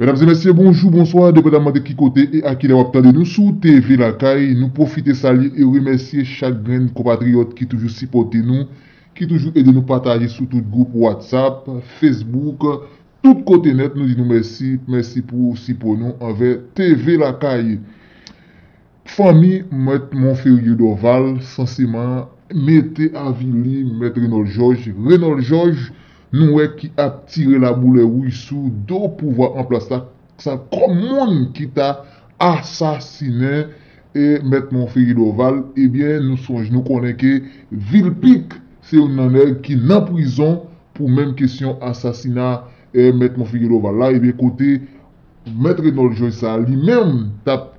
Mesdames et messieurs, bonjour, bonsoir, dépendamment de qui côté et à qui les wap de nous sous TV La Caille. nous profiter saluer et remercier chaque grain compatriote qui toujours supporte nous, qui toujours aide nous partager sur tout groupe WhatsApp, Facebook, tout côté net, nous disons merci, merci pour si pour nous envers TV La Lakay. Famille, maître Montferieux d'Orval, sensiblement, mettez à Vili, maître Renaud Georges, Renaud Georges, nou wè ki ap tire la boule wissou do pouva an plas la sa komoun ki ta asasine e met mon feri doval ebyen nou sonj nou konen ke vilpik se ou nanel ki nan prizon pou menm kesyon asasina e met mon feri doval la ebyen kote met Renold Joysa li menm tap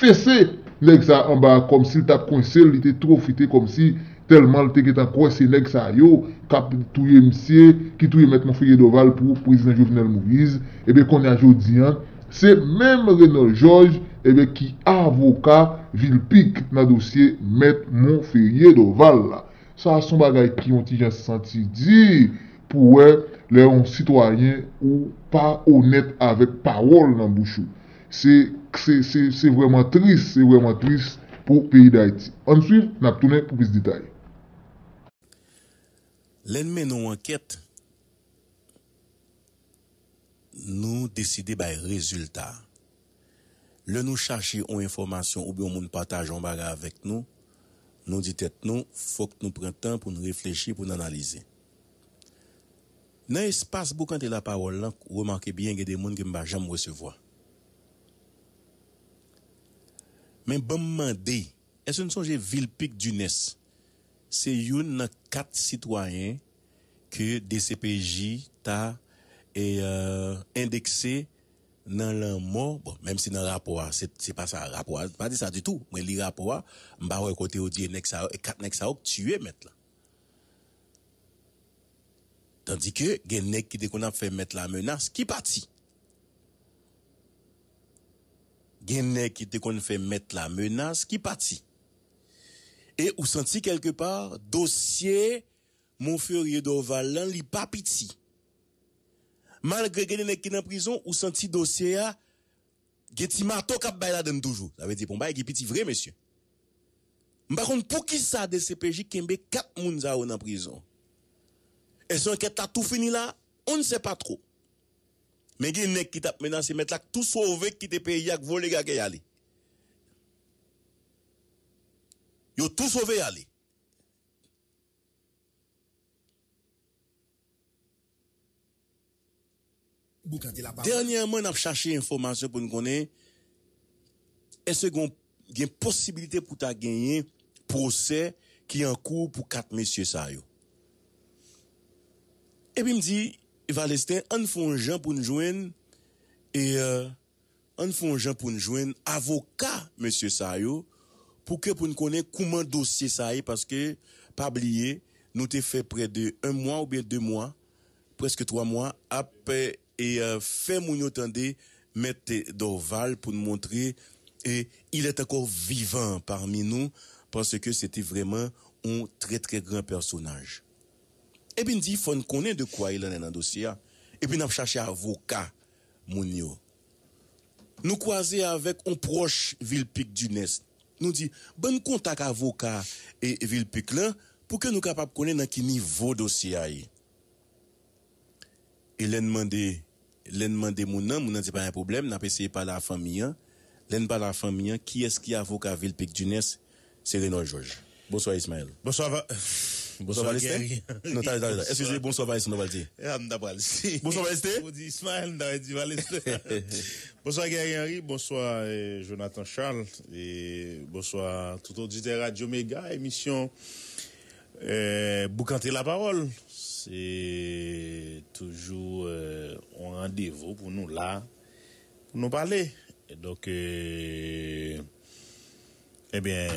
fese nek sa an ba kom si tap konsel li te trofite kom si telman lte ki ta kose neg sa yo, kap touye msye, ki touye met moun fye doval pou prezident Jovenel Moïse, ebe kon ya jodi an, se menm Renaud Georges, ebe ki avoka vilpik nan dosye met moun fye doval la. Sa son bagay ki yon ti jan se senti di, pou we le yon sitwayen ou pa honet avek parol nan bouchou. Se, se, se, se vreman tris, se vreman tris pou peyi da iti. Ansuiv, nap tounen pou pis detay. Len men nou anket, nou deside bay rezultat. Le nou chache ou informasyon ou bi ou moun pataj an baga avek nou, nou di tet nou, fok nou pren tan pou nou reflechi pou nou analize. Nan espas bou kante la parol lan, ou remanke bien gen de moun gen mba jam resevoa. Men ban mande, eson sonje vil pik du nes, se youn nan kat sitwayen ke DCPJ ta e euh, indekse nan lan mor, bon, menm si nan rapwa, se, se pa sa rapwa, pa di sa du tout, mwen li rapwa, mba wè kote ou diye nek sa, kat nek sa ok, tue met la. Tandi ke gen nek ki de kon ap fè met la menas, ki pati. Gen nek ki de kon fè met la menas, ki pati. Et ou senti quelque part, dossier, mon furieux d'Oval, lan li pas piti. Malgré que les qui dans prison, ou senti dossier a, gen ti marteau kap bay la toujours. Ça veut dire, pour bay qui petit vrai, monsieur. Par contre, pour qui ça DCPJ kembe 4 moun za ou dans prison? Est-ce enquête a tout fini là? On ne sait pas trop. Mais gen nek qui t'a menacé mettre là tout sauvé qui te pays ak volé y aller. Yo tout sauvé aller. Dernièrement, on a cherché information pour nous connaître. Est-ce qu'on a une possibilité pour ta gagner procès qui est en cours pour quatre messieurs ça Et puis me dit, Valestin, on fait un gens pour nous joindre et euh, on fait un gens pour nous joindre avocat monsieur Sayo pour que pour nous connaître comment dossier ça est parce que pas oublier nous t'ai fait près de un mois ou bien deux mois presque trois mois après et euh, fait mon attendez mettre d'oval pour nous montrer et il est encore vivant parmi nous parce que c'était vraiment un très très grand personnage. Et puis dit faut connaître de quoi il en est dans le dossier et puis nous cherché avocat mon yo. Nous croiser avec un proche Vilpic du Nest nou di, ban kontak avoka e vilpik lan, pou ke nou kapap konen nan ki nivou dosya yi. E len mande, len mande mounan, mounan di pa yon problem, nan pe seye pa la famiyan, len pa la famiyan, ki eski avoka vilpik dunes, Sereno George. Bonsoy Ismael. Bonsoy Ava. Bonsoir Ismaël. Bonsoir. Va... Bonsoir Valestin. Gary. Non, t'as, t'as, bonsoir Valestin, on va le dire. Eh, am d'abord, si. Bonsoir. Vous dites Ismaël, dit Valestin. bonsoir Gary Henry, bonsoir eh, Jonathan Charles, et bonsoir tout auditeur Radio Méga, émission euh, Boucanter la parole. C'est toujours euh, un rendez-vous pour nous là, pour nous parler. Et donc, euh, eh bien,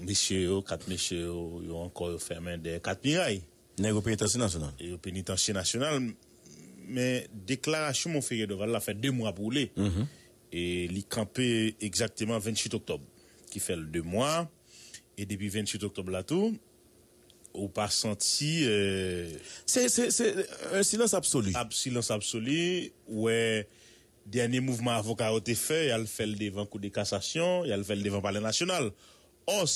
messieurs, yo, quatre messieurs, yo, yo encore fermé des quatre mirailles Nèg au pénitentiaire national? et au pénitencier national. Mais déclaration, mon frère de Val, a fait deux mois pour lui. Et il campé exactement 28 octobre, qui fait le deux mois. Et depuis 28 octobre là tout, ou pas senti euh, C'est c'est un silence absolu. ab- silence absolu ouais dernier mouvement avocat a été fait il a le fait le devant cour de cassation il a le fait le devant palais national os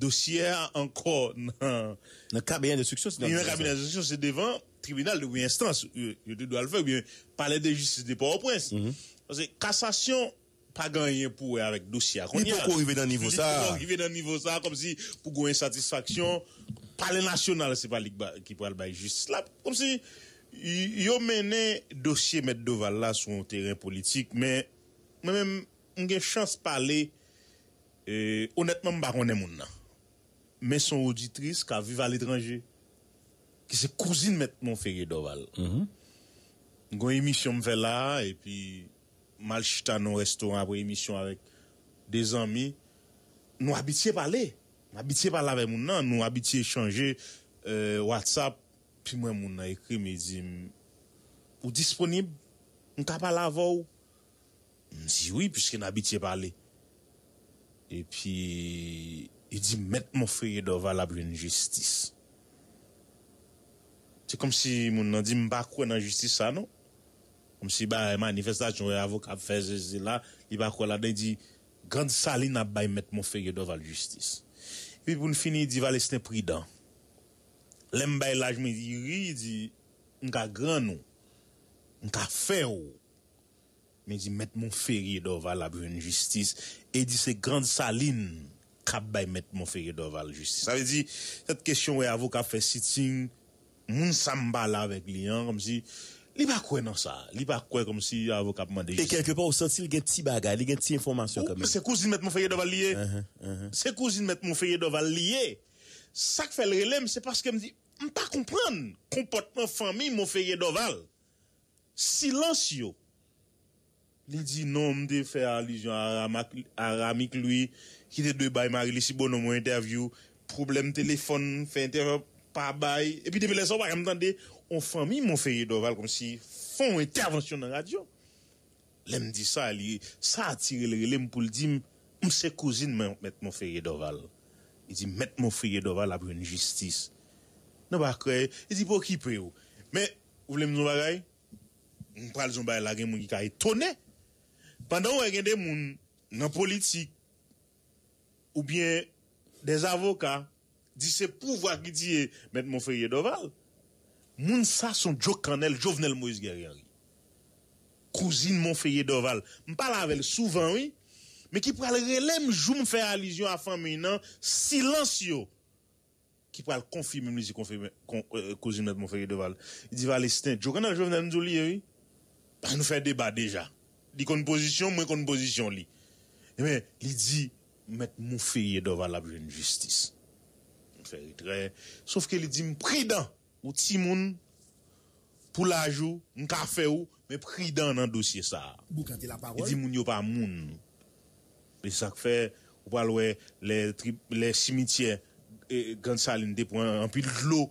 dosye ankor nan... Nan kabinyan de suksyon. Nan kabinyan de suksyon, se devan tribunal de ou instans, yo te do alfe, ou bien pale de justice de Port-au-Prince. Kassasyon pa ganyen pou e avèk dosye akon. Ni pou korive nan nivou sa. Ni pou korive nan nivou sa, kom si pou gwen satisfaksyon, pale nasyonal se pa lik ki pou albay justice la. Kom si yo menen dosye met doval la sou an teren politik, men mwen gen chans pale euh, honnêtement je connais mon nan. Mais son auditrice qui vivent à l'étranger qui c'est cousine mon ferré Doval. Mhm. Gon émission me fait là et puis mal dans restaurant après émission avec des amis. Nous habitués parler nous habitués parler avec moun nan nous habitués échanger euh, WhatsApp puis moi moun nan écrit me dit ou disponible on ka parler avant ou me dit oui puisque nous habitués parler E pi, e di, met moun freye do valab yon justice. Se kom si moun nan di mba kwen nan justice sa nou. Kom si ba manifestasyon yon avokab feze zi la, li ba kwen la den di, grand sali nan bay met moun freye do val justice. E pi pou n fini, di vale sne pridan. Lem bay laj mi di, ri di, nka gran nou, nka fe ou. Mais il dit mettre mon ferrier devant la une justice. Et il dit c'est grande saline qu'a bail mettre mon ferrier devant la justice. Ça veut dire cette question où avocat fait sitting moun samba là avec lui hein, comme si li pas quoi dans ça. Li pas quoi comme si avocat demandé Et quelque part, au senti, il y a petit bagage, il y a une petite information quand Ou, même. c'est cousine mettre mon feuillet devant lié. Uh-huh, uh-huh. c'est cousine mettre mon feuillet devant lié. Ça que fait le relève c'est parce que me dit pas comprendre. Comportement famille mon feuillet d'oval. Silence yo li di non mde fè alizyon aramik lui, ki te dwe bay mari li si bonon mwen interview, problem telefon, fè interview pa bay, e epi tepe lè so wak mtande, on fami mwen fè yedoval kom si fon intervensyon nan radyo. Lè mdi sa li, sa atire lè, lè mpou ldi mse kouzine mwen met mwen fè yedoval. Il dit, mettre mon frère Doval après une justice. Non, pas bah, Il dit, pour qui peut Mais, vous voulez me dire, on parle de la qui a étonné Pendant il y a des moun, dans politique, ou bien, des avocats, dit c'est pouvoir qui dit, mettre mon ferrier d'oval. Moun ça son Joe Jovenel Moïse Guerrieri cousine mon feuillet d'oval. Je parle avec elle souvent, oui. Mais qui pourrait relais, jou me faire allusion à famille, non, silencieux. Qui pourrait le confirmer, me dit confirmer, con- euh, cousine mon feuillet d'oval. Il dit, Valestin, je connais, je nous dire, oui. Bah, nous faire débat déjà. li kon posisyon, mwen kon posisyon li. E men, li di, met mou feye dovan la bjen justice. Mwen fè ritre, sauf ke li di m pridan ou timoun pou la jou, m ka fè ou, men pridan nan dosye sa. Li di moun yo pa moun. Li sak fè, ou pal wè, le simitye, e, gansalin de pou an pil glou,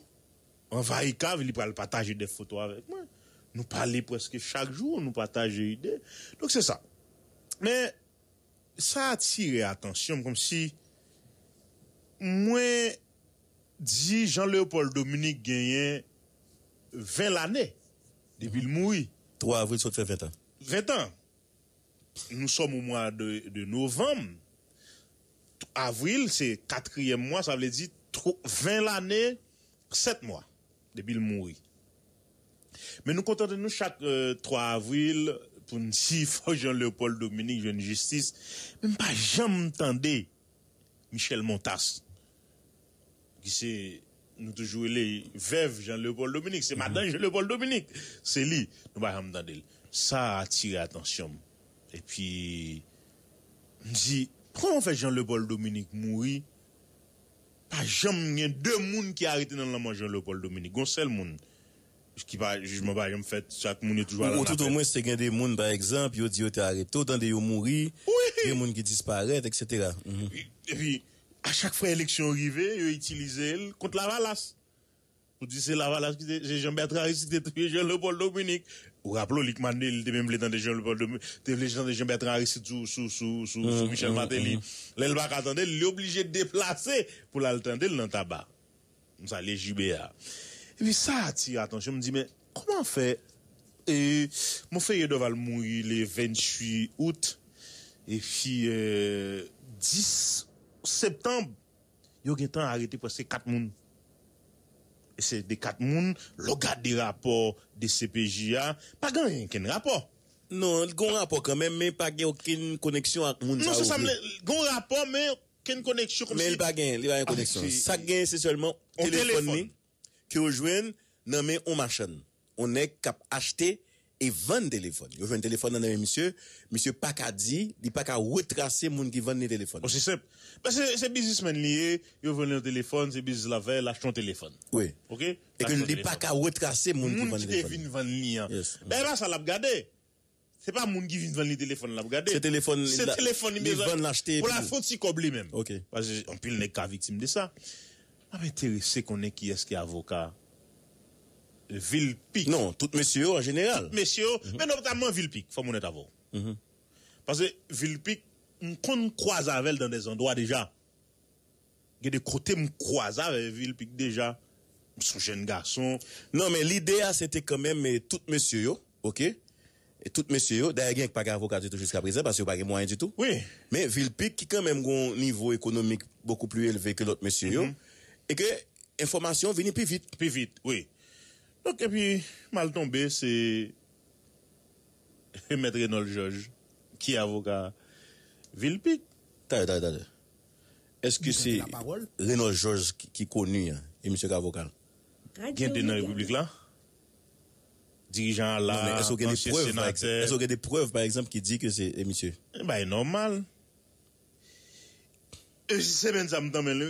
an vahikav, li pal pataje de foto avèk mwen. Nous parler presque chaque jour, nous partager des idées. Donc c'est ça. Mais, ça a attiré attention, comme si, moi, dit Jean-Léopold Dominique gagné 20 l'année, depuis le mourir. 3 avril, ça fait 20 ans. 20 ans. Nous sommes au mois de, de novembre. Avril, c'est quatrième mois, ça veut dire tro- 20 l'année, 7 mois, depuis le mourir. Mais nous contentons nous chaque euh, 3 avril pour nous dire, faut Jean-Léopold Dominique, jeune justice. Même pas jamais entendu Michel Montas, qui c'est, nous toujours les veuve Jean-Léopold Dominique, c'est madame Jean-Léopold Dominique, c'est lui, nous pas jamais. Ça a attiré attention. Et puis, me dit, on fait Jean-Léopold Dominique mourir? Pas jamais, il y a deux moun qui arrêté dans la mort Jean-Léopold Dominique, un seul moun. Qui va, jugement pas jamais fait, chaque moun est toujours à la Ou tout au moins, c'est a des gens, par exemple, ils disent qu'ils arrêté, autant de gens mourir, des gens qui disparaissent, etc. Mhm. Et puis, à chaque fois élection arrivée, ils utilisaient elle contre la valasse. Vous dites c'est la valasse qui Jean-Bertrand qui tué Jean-Leopold Dominique. Ou rappelez, Lick Mandel, était même le temps de Jean-Leopold Dominique, il était le temps de Jean-Bertrand Aristide sous, sous, sous, sous, sous Michel Martelly. Là, il va attendre, il est obligé de déplacer pour l'attendre dans le tabac. ça les JBA. Et puis ça attire attention, je me dis, mais comment on fait Et mon frère Doval mourir le 28 août, et puis euh, 10 septembre, il y a temps arrêté presque 4 moun. Et c'est des 4 moun, le garde des rapports des CPJA, pas gagné qu'un rapport. Non, il y a un rapport quand même, mais pas aucune connexion avec moun Non, c'est ça, ou mais vle. gon rapport, mais qu'une connexion Mais il gain, il pas connexion. Ah, c'est- Ça gain c'est seulement On téléphone que vous joignez dans on machine. On est cap acheter et vendre téléphone. Vous un téléphone dans monsieur, monsieur pas qu'à dire, il pas qu'à retracer moun qui vend les téléphones. C'est simple. Parce que c'est businessmen liés, ils veulent un téléphone, c'est business la veille, lâche ton téléphone. Oui. OK? Et que il pas qu'à retracer moun qui vend les qui téléphones. vin vendre li, hein. Yes. Ben là, ça l'a regardé. C'est pas moun qui vient vendre les téléphones, l'a regardé. C'est téléphone, C'est téléphone, besoin- vendre, l'acheter, Pour la faute, si cob lui même. OK. Parce qu'on peut n'est qu'à victime de ça. Ah, mais intéressé qu'on est qui est-ce qui est avocat. Villepik. Non, tout monsieur en général. Messieurs, mais notamment Villepik, faut mon être. Mhm. Parce que Villepik, on croise avec elle dans des endroits déjà. Il y a des côtés, on croise avec Villepik déjà. Son jeune garçon. Non, mais l'idée, ah, c'était quand même, tout monsieur yo, ok? Et tout monsieur d'ailleurs, il n'y a pas d'avocat du tout jusqu'à présent, parce qu'il n'y a pas de moyens du tout. Oui. Mais Villepik, qui quand même a un niveau économique beaucoup plus élevé que l'autre monsieur yo, et que information vient plus vite. Plus vite, oui. Donc, et puis, mal tombé, c'est Maître Renaud Georges, qui est avocat Villepik. Attends, attends, attends. Est-ce que c'est. Renaud Georges qui, qui connu, hein, et monsieur avocat? Qui est dans la République là? Dirigeant Non, mais là, est-ce qu'il y a des ancien preuves, par exemple? sénateur. Est-ce qu'il y a des preuves, par exemple, qui dit que c'est eh, monsieur? Eh Ben, normal. E se men zam tamen,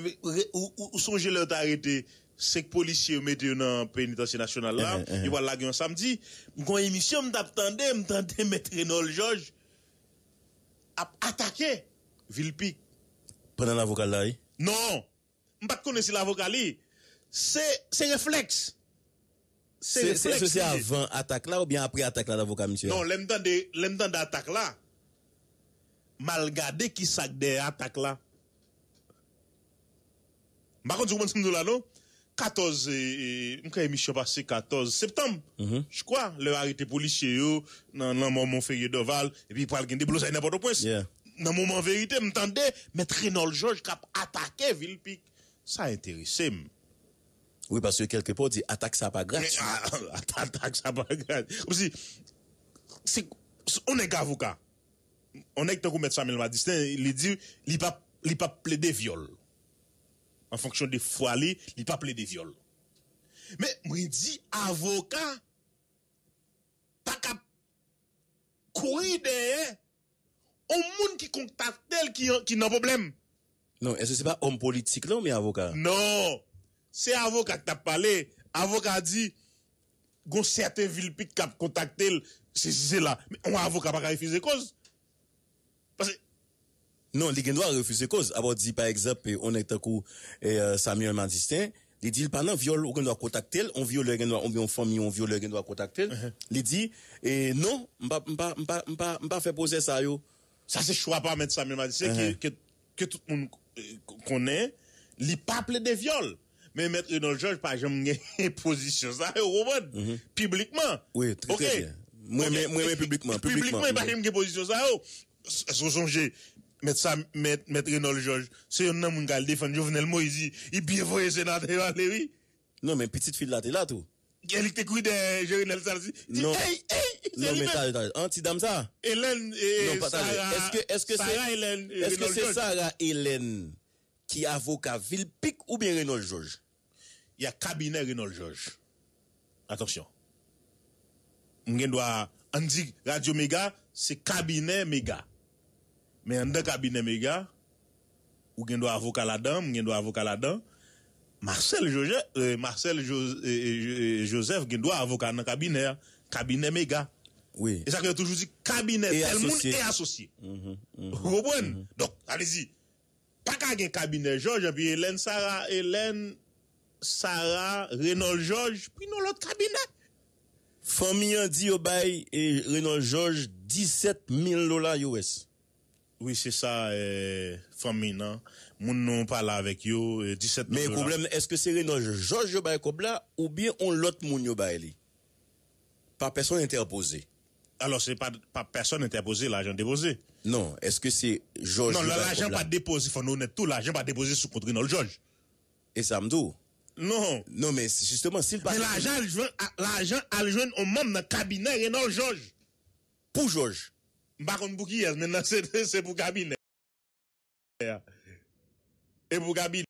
ou sonje lè ta arete sek polisye mette yon nan penitensi nasyonal la, yon wala lage yon samdi, mkon emisyon mtap tande, mtande mette Renol George ap atake Vilpi. Panan la vokal la yi? Non, mbat kone si la vokal yi, se refleks. Se refleks. Se se avan atak la ou bien apre atak la la vokal misyon? Non, lem tan de atak la, mal gade ki sak de atak la. Par contre, vous là, non? 14, et, m'ka émission passé 14 septembre. Mhm. Je crois, le arrêté policier yo, dans, dans mon, mon ferry d'Oval, et puis, pour gen déblousé n'importe quoi. Dans moment vérité, m'tendais, mettre Renaud Georges cap attaqué Villepik. Ça intéressé, m. Oui, parce que quelque part, dit attaque ça pas ah, ah, attaque, ça pas grave. Si, on est avocat. On est que tant qu'on met Samuel Madistin, il dit, il pas, il pas plaider viol. En fonction des fois, il, il pas plaider viol. Mais, moi, dit, avocat, pas qu'à courir derrière, au monde qui contacte elle, qui, qui n'a problème. Non, est-ce que c'est pas homme politique ou bien avocat? Non, c'est avocat qui t'a parlé. Avocat dit, gon certain Villepik qui a contacté, c'est là. Mais on avocat pas qu'à refuser cause. Parce que, Non, il doit refuser cause. Avoir dit, par exemple, on est un coup, euh, Samuel Madistin, il dit, pendant viol, on doit contacter, on viole, on doit, on vient en famille, on viole, on doit contacter. Il dit, et non, m'pa, m'pa, m'pa, m'pa, m'pa fait poser ça, yo. ça c'est choix pas mettre Samuel Madissin Uh-huh. que, que, que tout le monde euh, connaît, il pas plaidé viol. Mais mettre Renaud Georges, par exemple, une position, ça, vous comprenez? Publiquement. Oui, très, bien. Moi, moi, publiquement, publiquement. Il pas une position, ça, que vous songez, mettre ça, mettre, mettre Renaud Georges, c'est un homme qui a défendu Jovenel Moïse, il bien voyé sénateur Valérie. Non, mais petite fille là, t'es là, tout. Il était couille de Jovenel Sarsi. Dit, Non. hey, hey, Non, mais t'as, t'as, anti-dame ça. Hélène et Non, pas. Sarah. Est-ce que, est-ce que c'est, Hélène est-ce que c'est. Sarah Hélène qui est avocat Villepik ou bien Renaud Georges? il y a cabinet Renaud Georges. Attention. Mwen doit, on dit Radio Méga, c'est cabinet Méga. Mais en de cabinet Méga, ou gen doit avocat là-dedans, mwen doit avocat là-dedans, Marcel Joseph, euh, Marcel Jo- euh, euh, Joseph, gen doit avocat dans cabinet, cabinet Méga. Oui. Et ça que toujours dit cabinet, Et tel monde associé. est associé. Mhm, mhm. Vous comprenez? Donc, allez-y. Pas qu'à un cabinet Georges, et puis Hélène Sarah, Hélène Sarah, Renaud Georges, puis non l'autre cabinet. Famille dit au bail et Renaud Georges 17 000 dollars US. Oui, c'est ça, euh, famille, non? Moun non parle avec yo, euh, 17 Mais le problème, est-ce que c'est Renan Georges yo ou bien on l'autre moun yo li? Par personne interposée. Alors, c'est pas, pas personne interposé, l'argent déposé. Non, est-ce que c'est Georges Non, là? pas déposé, faut nous honnête tout, l'argent pas déposé sous contre Rinald George. Et ça me dit. Non. Non, mais justement, s'il pas Mais l'argent, elle joint au membre dans le cabinet Rinald George. pour Georges. Par contre, pour qui est, maintenant, c'est pour cabinet. Et pour cabinet.